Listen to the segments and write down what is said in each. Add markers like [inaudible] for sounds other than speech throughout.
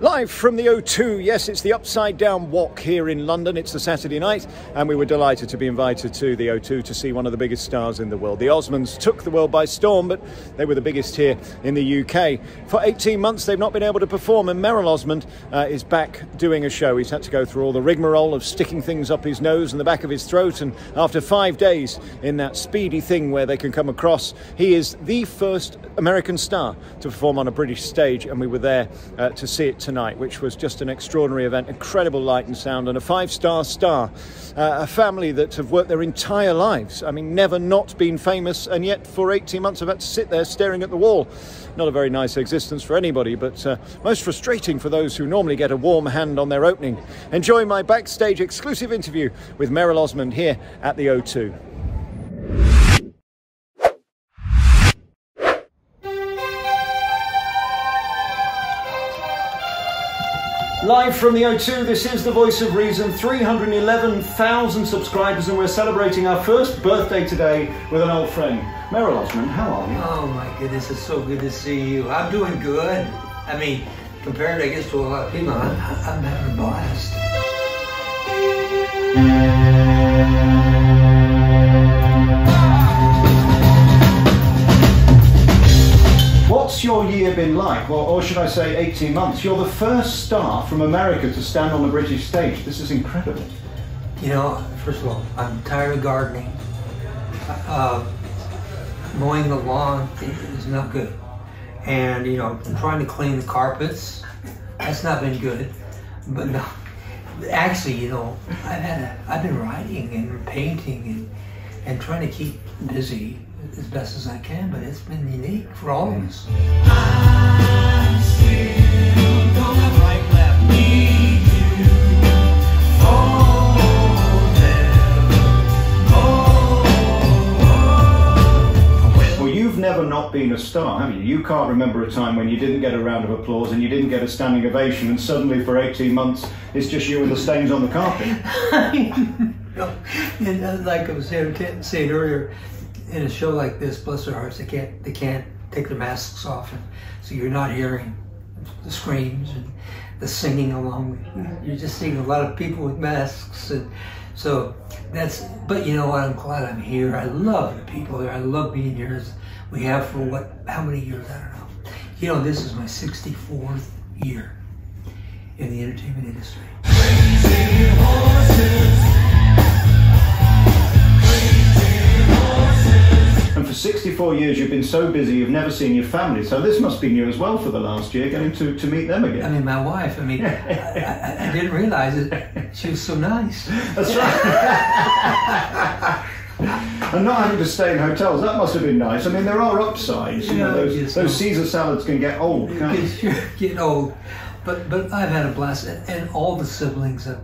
Live from the O2, yes, it's the Upside Down Walk here in London. It's a Saturday night, and we were delighted to be invited to the O2 to see one of the biggest stars in the world. The Osmonds took the world by storm, but they were the biggest here in the UK. For 18 months, they've not been able to perform, and Merrill Osmond uh, is back doing a show. He's had to go through all the rigmarole of sticking things up his nose and the back of his throat, and after five days in that speedy thing where they can come across, he is the first American star to perform on a British stage, and we were there uh, to see it tonight, which was just an extraordinary event. Incredible light and sound, and a five star star. Uh, a family that have worked their entire lives. I mean, never not been famous, and yet for 18 months have had to sit there staring at the wall. Not a very nice existence for anybody, but uh, most frustrating for those who normally get a warm hand on their opening. Enjoy my backstage exclusive interview with Merrill Osmond here at the O2. Live from the O2, this is the Voice of Reason. 311,000 subscribers, and we're celebrating our first birthday today with an old friend. Merrill Osmond, how are you? Oh my goodness, it's so good to see you. I'm doing good. I mean, compared, I guess, to a lot of people, I'm, I'm having a blast. Your year been like? Well, or should I say 18 months? You're the first star from America to stand on the British stage. This is incredible. You know, first of all, I'm tired of gardening. Uh, mowing the lawn is not good. And, you know, I'm trying to clean the carpets. That's not been good. But no, actually, you know, I've had a, I've been writing and painting and, and trying to keep busy as best as I can, but it's been unique for all of mm. us. Well, you've never not been a star, have you? You can't remember a time when you didn't get a round of applause and you didn't get a standing ovation, and suddenly for 18 months it's just you and the stains on the carpet. [laughs] [laughs] And like I was saying, saying earlier, in a show like this, bless their hearts, they can't they can't take their masks off, and so you're not hearing the screams and the singing along. You're just seeing a lot of people with masks, and so that's. But you know what? I'm glad I'm here. I love the people here. I love being here. We have for what? How many years? I don't know. You know, this is my 64th year in the entertainment industry. 64 years you've been so busy you've never seen your family, so this must be new as well for the last year, getting to, to meet them again. I mean, my wife. I mean, [laughs] I, I, I didn't realize it. She was so nice. That's right. [laughs] and not having to stay in hotels, that must have been nice. I mean, there are upsides. You know, those, yes, those no. Caesar salads can get old, can't they? [laughs] You're getting old. But but I've had a blast, and, all the siblings, uh,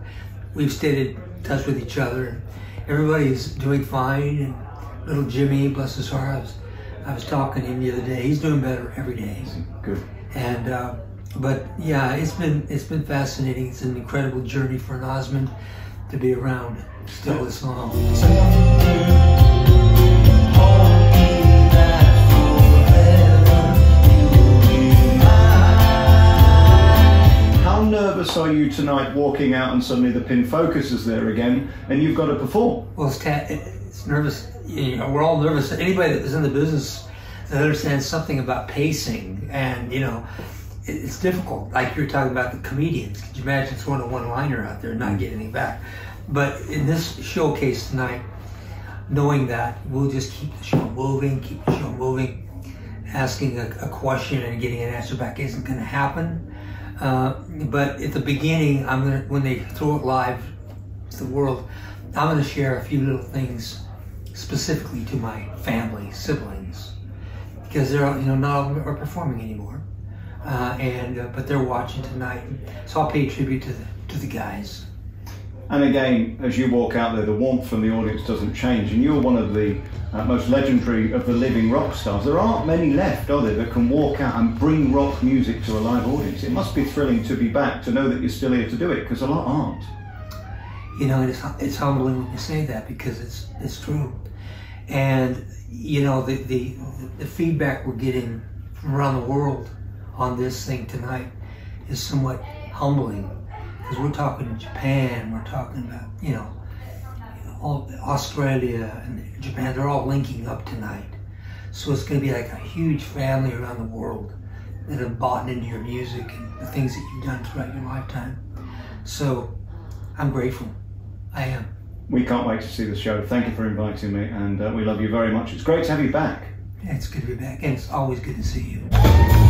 we've stayed in touch with each other, and everybody's doing fine. And little Jimmy, bless his heart, I was, I was talking to him the other day. He's doing better every day. Good. And uh, but yeah, it's been it's been fascinating. It's an incredible journey for an Osmond to be around still this long. How nervous are you tonight walking out and suddenly the pin focus is there again and you've got to perform? Well, it's, ta- it's nervous. You know, we're all nervous. Anybody that was in the business that understands something about pacing, and you know, it's difficult. Like you're talking about the comedians. Could you imagine throwing a one-liner out there and not getting anything back? But in this showcase tonight, knowing that we'll just keep the show moving, keep the show moving. Asking a, a question and getting an answer back isn't going to happen. Uh, but at the beginning, I'm gonna when they throw it live to the world, I'm going to share a few little things specifically to my family, siblings, because they're you know not all of them are performing anymore, uh, and uh, but they're watching tonight, so I'll pay tribute to the to the guys. And again, as you walk out there, the warmth from the audience doesn't change, and you're one of the uh, most legendary of the living rock stars. There aren't many left, are there, that can walk out and bring rock music to a live audience? It must be thrilling to be back, to know that you're still here to do it, because a lot aren't. You know, it's it's humbling when you say that because it's it's true, and you know the the the feedback we're getting from around the world on this thing tonight is somewhat humbling because we're talking Japan, we're talking about, you know, all Australia and Japan, they're all linking up tonight. So it's going to be like a huge family around the world that have bought into your music and the things that you've done throughout your lifetime. So I'm grateful. I am. We can't wait to see the show. Thank you for inviting me, and uh, we love you very much. It's great to have you back. Yeah, it's good to be back, and it's always good to see you.